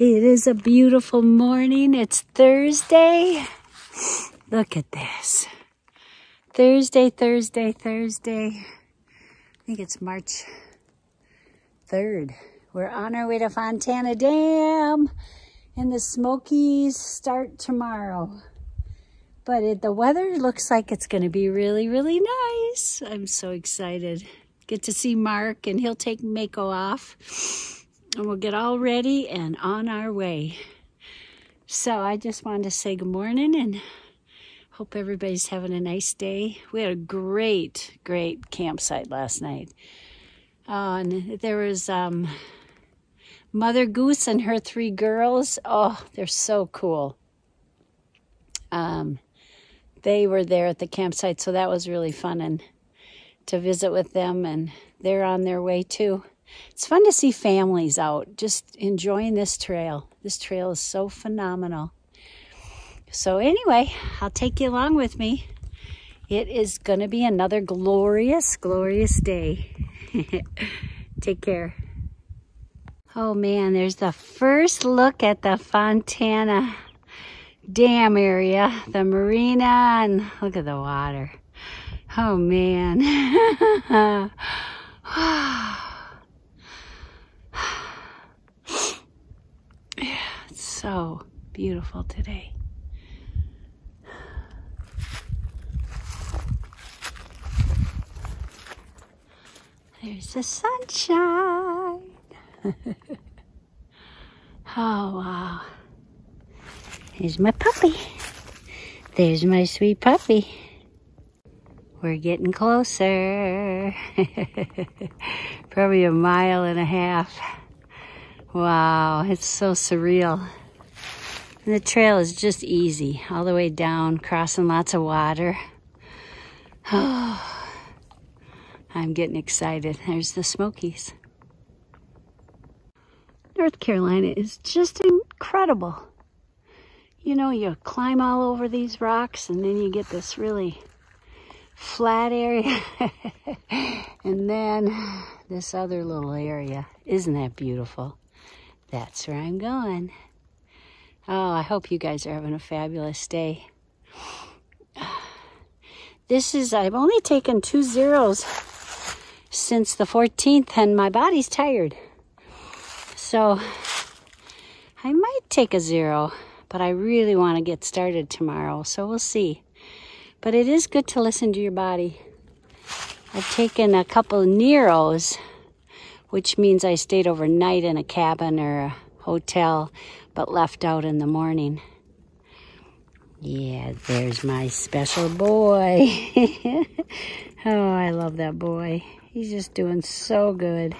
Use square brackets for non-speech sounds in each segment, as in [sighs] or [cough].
It is a beautiful morning. It's Thursday. Look at this. Thursday, Thursday, Thursday. I think it's March 3rd. We're on our way to Fontana Dam and the Smokies start tomorrow. But it, the weather looks like it's going to be really, really nice. I'm so excited. Get to see Mark and he'll take Mako off and we'll get all ready and on our way. So I just wanted to say good morning and hope everybody's having a nice day. We had a great, great campsite last night. Uh, and there was um, Mother Goose and her three girls. Oh, they're so cool. Um, they were there at the campsite, so that was really fun and to visit with them, and they're on their way too. It's fun to see families out just enjoying this trail. This trail is so phenomenal. So, anyway, I'll take you along with me. It is going to be another glorious, glorious day. [laughs] take care. Oh man, there's the first look at the Fontana Dam area, the marina, and look at the water. Oh man. [laughs] it's so beautiful today. There's the sunshine. [laughs] oh, wow. Here's my puppy. There's my sweet puppy. We're getting closer. [laughs] Probably a mile and a half. Wow, it's so surreal. And the trail is just easy, all the way down, crossing lots of water. Oh, [sighs] I'm getting excited. There's the Smokies. North Carolina is just incredible. You know, you climb all over these rocks and then you get this really flat area. [laughs] and then this other little area. Isn't that beautiful? That's where I'm going. Oh, I hope you guys are having a fabulous day. [sighs] This is, I've only taken two zeros since the 14th and my body's tired. So I might take a zero, but I really want to get started tomorrow. So we'll see. But it is good to listen to your body. I've taken a couple Neros, which means I stayed overnight in a cabin or a hotel, but left out in the morning. Yeah, there's my special boy. [laughs] oh, I love that boy. He's just doing so good.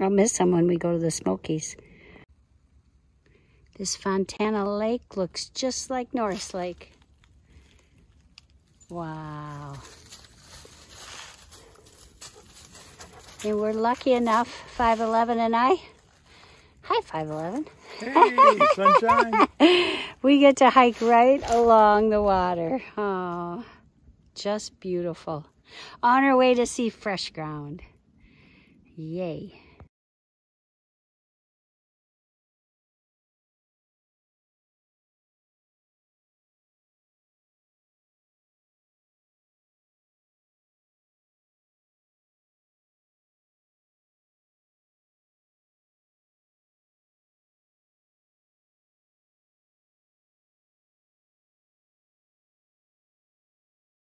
I'll miss him when we go to the Smokies. This Fontana Lake looks just like Norris Lake. Wow. And we're lucky enough, 511 and I. Hi, 511. Hey, [laughs] sunshine. we get to hike right along the water. Oh, just beautiful. On our way to see fresh ground. Yay.